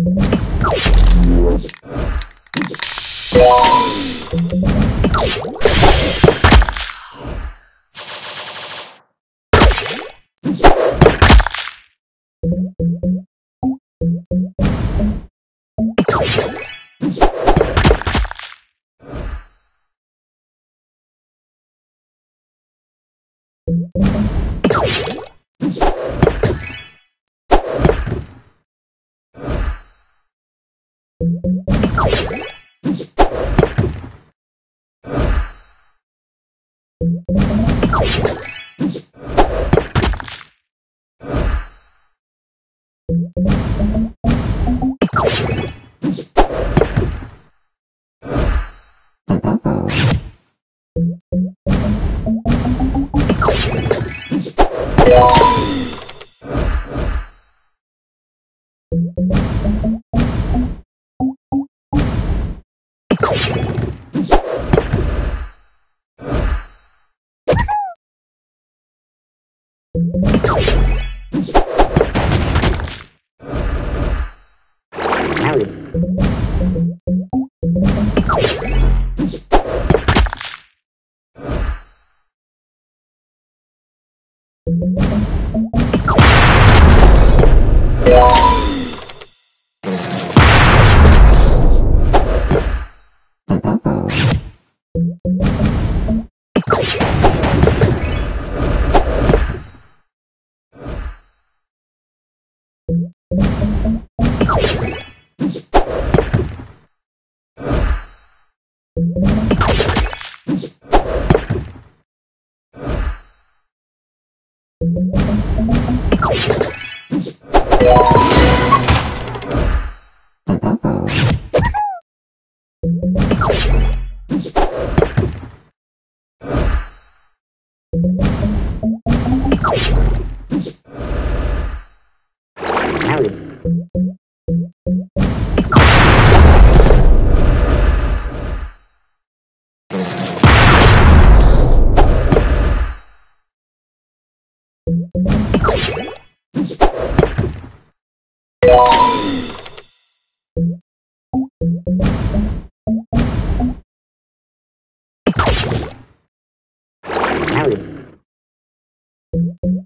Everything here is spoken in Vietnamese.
you. You. you. you. you Uh-oh.